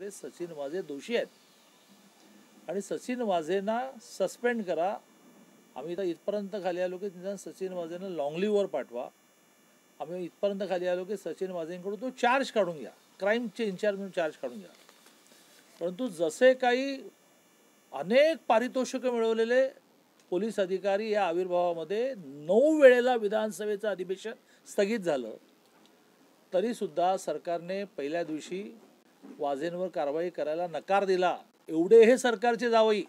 प्रकरणामध्ये सचिन वाझे दोषी आहेत. आणि सचिन वाझेंना सस्पेंड करा. आम्ही तर इथपर्यंत खाली आलो की निदान सचिन वाझेंना लॉंगलीवर पाठवा. आम्ही इथपर्यंत खाली आलो की सचिन वाझेंकडून तो चार्ज काढून घ्या. क्राईमचे इन्चार्ज म्हणून चार्ज काढून घ्या. परंतु जसे काही अनेक पारितोषिकं मिळवलेले पोलीस अधिकारी या आविर्भावामध्ये नऊ वेळेला विधानसभेचं अधिवेशन स्थगित झालं. तरीसुद्धा सरकारने पहिल्या दिवशी वाझेंवर कारवाई करायला नकार दिला. एवढे हे सरकारचे जावई.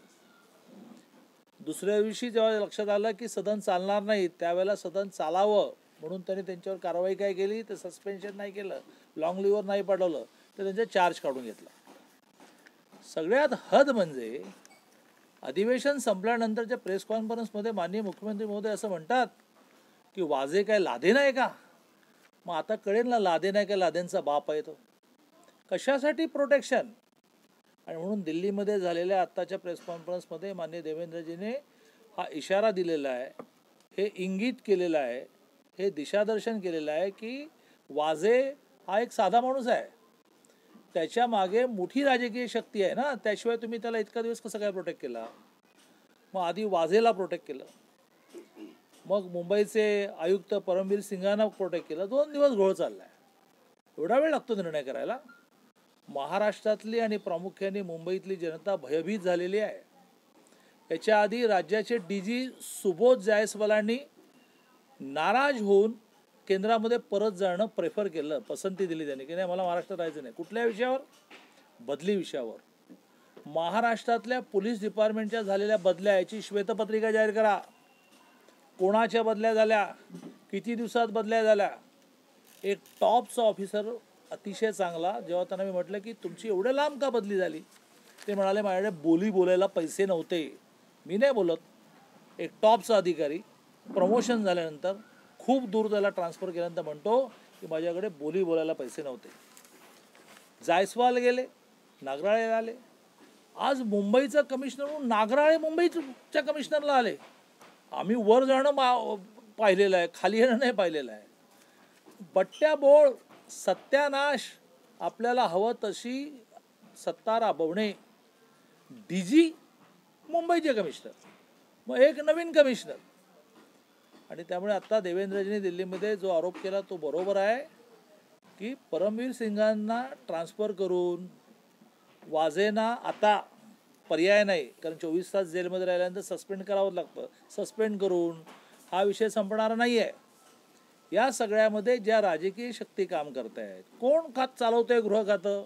दुसऱ्या दिवशी जेव्हा लक्षात आलं की सदन चालणार नाही त्यावेळेला सदन चालावं म्हणून त्यांनी त्यांच्यावर कारवाई काय केली? तर सस्पेन्शन नाही केलं. लॉंग लिव्हर नाही पाठवलं. तर त्यांचा चार्ज काढून घेतला. सगळ्यात हद म्हणजे अधिवेशन संपल्यानंतरच्या प्रेस कॉन्फरन्समध्ये माननीय मुख्यमंत्री महोदय असं म्हणतात की वाजे काय लादे नाही का? मग आता कळेल ना लादे नाही का लादेंचा बाप आहे तो. कशासाठी प्रोटेक्शन आणि म्हणून दिल्लीमध्ये झालेल्या आत्ताच्या प्रेस कॉन्फरन्समध्ये मान्य देवेंद्रजीने हा इशारा दिलेला आहे. हे इंगित केलेलं आहे हे दिशादर्शन केलेलं आहे की वाजे हा एक साधा माणूस आहे. त्याच्यामागे मोठी राजकीय शक्ती आहे ना? त्याशिवाय तुम्ही त्याला इतका दिवस कसं काय प्रोटेक्ट केला? मग आधी वाझेला प्रोटेक्ट केलं. मग मुंबईचे आयुक्त परमवीर सिंगांना प्रोटेक्ट केलं. दोन दिवस घोळ चाललाय. एवढा वेळ लागतो निर्णय करायला? महाराष्ट्रातली आणि प्रामुख्याने मुंबईतली जनता भयभीत झालेली आहे. याच्या आधी राज्याचे डी जी सुबोध जायस्वालांनी नाराज होऊन केंद्रामध्ये परत जाणं प्रेफर केलं पसंती दिली त्यांनी की नाही मला महाराष्ट्रात राहायचं नाही. कुठल्या विषयावर? बदली विषयावर. महाराष्ट्रातल्या पोलीस डिपार्टमेंटच्या झालेल्या बदल्या याची श्वेतपत्रिका जाहीर करा. कोणाच्या बदल्या झाल्या? किती दिवसात बदल्या झाल्या? एक टॉपचा ऑफिसर अतिशय चांगला. जेव्हा त्यांना मी म्हटलं की तुमची एवढं लांब का बदली झाली? ते म्हणाले माझ्याकडे बोली बोलायला पैसे नव्हते. मी नाही बोलत. एक टॉपचा अधिकारी प्रमोशन झाल्यानंतर खूप दूर त्याला ट्रान्सफर केल्यानंतर म्हणतो की माझ्याकडे बोली बोलायला पैसे नव्हते. जायस्वाल गेले नागराळे आले. आज मुंबईचा कमिशनर म्हणून नागराळे मुंबईच्या कमिशनरला आले. आम्ही वर जाणं मा पाहिलेलं आहे खाली येणं नाही पाहिलेलं आहे. बट्ट्या बोळ सत्यानाश आपल्याला हवं तशी सत्ता राबवणे. डी जी मुंबईचे कमिशनर. मग एक नवीन कमिशनर. आणि त्यामुळे आत्ता देवेंद्रजींनी दिल्लीमध्ये जो आरोप केला तो बरोबर आहे की परमवीर सिंगांना ट्रान्सफर करून वाजेना आता पर्याय नाही. कारण चोवीस तास जेलमध्ये राहिल्यानंतर सस्पेंड करावं लागतं. सस्पेंड करून हा विषय संपणारा नाही आहे या सगळ्यामध्ये ज्या राजकीय शक्ती काम करत आहेत कोण खात चालवतंय गृह खातं?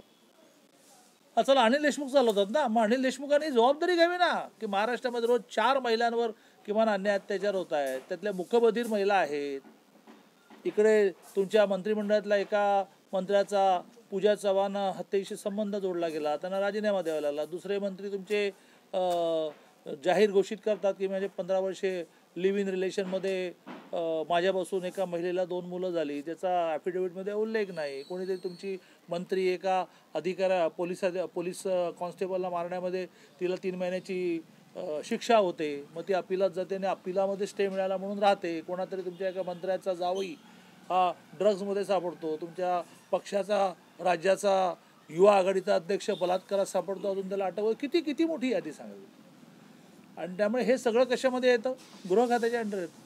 चला अनिल देशमुख चालवतात ना? मग अनिल देशमुखांनी जबाबदारी घ्यावी ना? की महाराष्ट्रामध्ये रोज चार महिलांवर किमान अन्याय अत्याचार होत आहेत त्यातल्या मुखबधीर महिला आहेत. इकडे तुमच्या मंत्रिमंडळातल्या एका मंत्र्याचा पूजा चव्हाण हत्येशी संबंध जोडला गेला त्यांना राजीनामा द्यावा लागला. दुसरे मंत्री तुमचे जाहीर घोषित करतात की म्हणजे पंधरा वर्षे लिव्ह इन रिलेशनमध्ये माझ्यापासून एका महिलेला दोन मुलं झाली. त्याचा ॲफिडेव्हिटमध्ये उल्लेख नाही. कोणीतरी तुमची मंत्री एका अधिकाऱ्या पोलीस पोलीस कॉन्स्टेबलला मारण्यामध्ये तिला तीन महिन्याची शिक्षा होते. मग ती अपिलात जाते आणि अपिलामध्ये स्टे मिळाला म्हणून राहते. कोणातरी तुमच्या एका मंत्र्याचा जावई हा ड्रग्जमध्ये सापडतो. तुमच्या पक्षाचा राज्याचा युवा आघाडीचा अध्यक्ष बलात्कारात सापडतो. अजून त्याला अटक किती किती मोठी यादी सांगावी आणि त्यामुळे हे सगळं कशामध्ये येतं? गृह खात्याच्या अंडर येतं.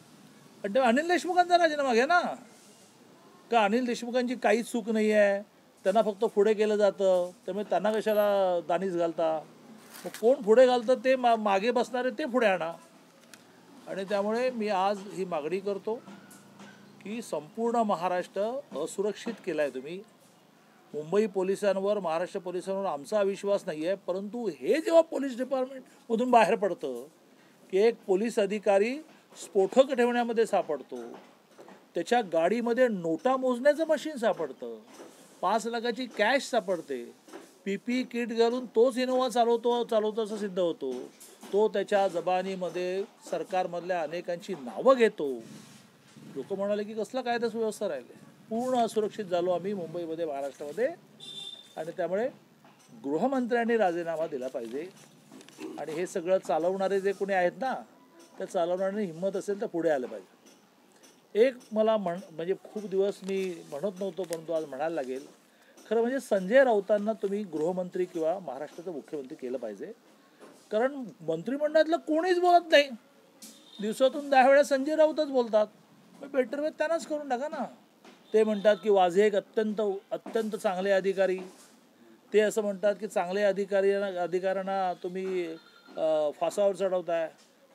अनिल देशमुखांचा राजीनामा घ्या ना. का अनिल देशमुखांची काहीच चूक नाही आहे त्यांना फक्त पुढे केलं जातं. त्यामुळे त्यांना कशाला दानीस घालता? मग कोण पुढे घालतं ते मा मागे बसणारे ते पुढे आणा. आणि त्यामुळे मी आज ही मागणी करतो की संपूर्ण महाराष्ट्र असुरक्षित केला आहे तुम्ही. मुंबई पोलिसांवर महाराष्ट्र पोलिसांवर आमचा अविश्वास नाही आहे परंतु हे जेव्हा पोलीस डिपार्टमेंटमधून बाहेर पडतं की एक पोलीस अधिकारी स्फोटक ठेवण्यामध्ये सापडतो. त्याच्या गाडीमध्ये नोटा मोजण्याचं मशीन सापडतं. पाच लाखाची कॅश सापडते. पी पी किट घालून तोच इनोवा चालवतो चालवतो असं सिद्ध होतो. तो त्याच्या जबानीमध्ये सरकारमधल्या अनेकांची नावं घेतो. लोक म्हणाले की कसला कायदा सुव्यवस्था राहिले? पूर्ण असुरक्षित झालो आम्ही मुंबईमध्ये महाराष्ट्रामध्ये. आणि त्यामुळे गृहमंत्र्यांनी राजीनामा दिला पाहिजे. आणि हे सगळं चालवणारे जे कोणी आहेत ना त्या चालवणाऱ्यांनी हिंमत असेल तर पुढे आलं पाहिजे. एक मला म्हण म्हणजे खूप दिवस मी म्हणत नव्हतो परंतु आज म्हणायला लागेल. खरं म्हणजे संजय राऊतांना तुम्ही गृहमंत्री किंवा महाराष्ट्राचं मुख्यमंत्री केलं पाहिजे. कारण मंत्रिमंडळातलं कोणीच बोलत नाही. दिवसातून दहा वेळा संजय राऊतच बोलतात. मग बेटर वे त्यांनाच करून टाका ना. ते म्हणतात की वाझे एक अत्यंत अत्यंत चांगले अधिकारी. ते असं म्हणतात की चांगले अधिकारी अधिकाऱ्यांना तुम्ही फासावर चढवताय.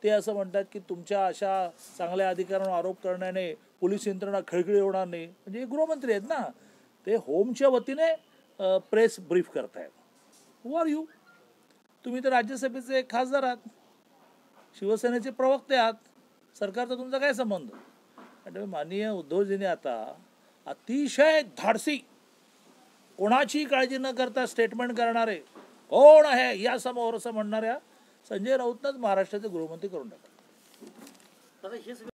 ते असं म्हणतात की तुमच्या अशा चांगल्या अधिकाऱ्यांवर आरोप करण्याने पोलीस यंत्रणा खळखळी होणार नाही. म्हणजे हे गृहमंत्री आहेत ना. ते होमच्या वतीने प्रेस ब्रीफ करतायत. हू आर यू तुम्ही तर राज्यसभेचे एक खासदार आहात. शिवसेनेचे प्रवक्ते आहात. सरकारचा तुमचा काय संबंध? माननीय उद्धवजींनी आता अतिशय धाडसी कोणाची काळजी न करता स्टेटमेंट करणारे कोण आहे या समोर असं म्हणणाऱ्या संजय राऊतनंच महाराष्ट्राचे गृहमंत्री करून टाकले.